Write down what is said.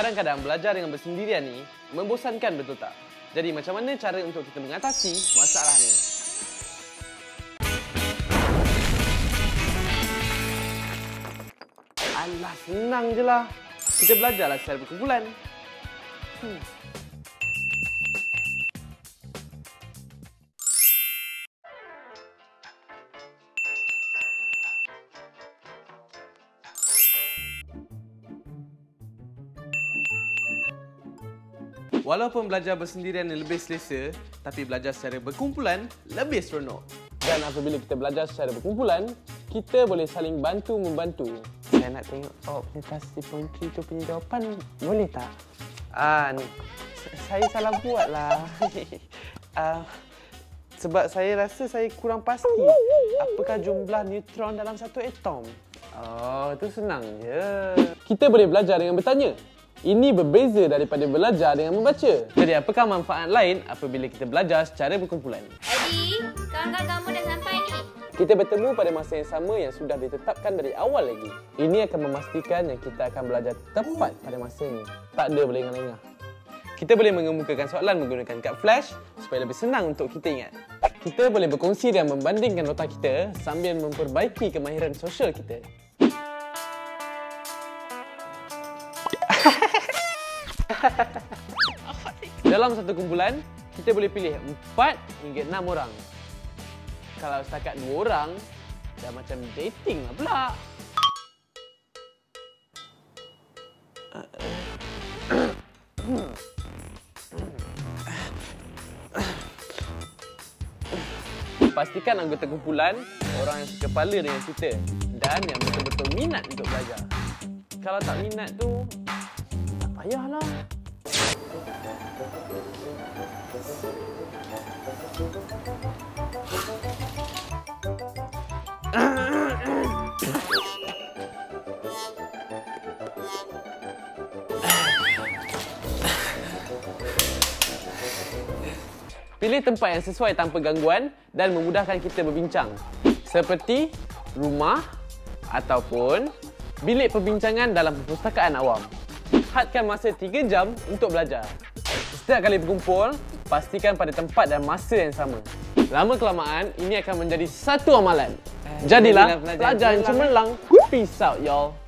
Kadang-kadang belajar dengan bersendirian ni membosankan betul tak? Jadi macam mana cara untuk kita mengatasi masalah ni? Alah, senang je lah. Kita belajarlah secara berkumpulan. Hmm. Walaupun belajar bersendirian lebih selesa, tapi belajar secara berkumpulan lebih seronok. Dan apabila kita belajar secara berkumpulan, kita boleh saling bantu-membantu. Saya nak tengok oh, presentasi pointry tu punya jawapan, boleh tak? Ah, ni. Saya salah buat lah. ah, sebab saya rasa saya kurang pasti. Apakah jumlah neutron dalam satu atom? Oh, itu senang je. Kita boleh belajar dengan bertanya. Ini berbeza daripada belajar dengan membaca. Jadi apakah manfaat lain apabila kita belajar secara berkumpulan? Adi, kawan-kawan kamu dah sampai ni. Kita bertemu pada masa yang sama yang sudah ditetapkan dari awal lagi. Ini akan memastikan yang kita akan belajar tepat pada masa ini. Tak ada boleh lengah-lengah. Kita boleh mengemukakan soalan menggunakan kad flash supaya lebih senang untuk kita ingat. Kita boleh berkongsi dan membandingkan nota kita sambil memperbaiki kemahiran sosial kita. Dalam satu kumpulan, kita boleh pilih 4 hingga 6 orang. Kalau setakat 2 orang, dah macam dating lah pula. Pastikan anggota kumpulan orang yang sekepala dengan kita dan yang betul-betul minat untuk belajar. Kalau tak minat tu, payahlah. Pilih tempat yang sesuai tanpa gangguan dan memudahkan kita berbincang. Seperti rumah ataupun bilik perbincangan dalam perpustakaan awam. Hadkan masa 3 jam untuk belajar. Setiap kali berkumpul, pastikan pada tempat dan masa yang sama. Lama kelamaan, ini akan menjadi satu amalan. Jadilah pelajar yang cemerlang. Peace out, y'all.